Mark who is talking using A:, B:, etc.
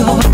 A: you.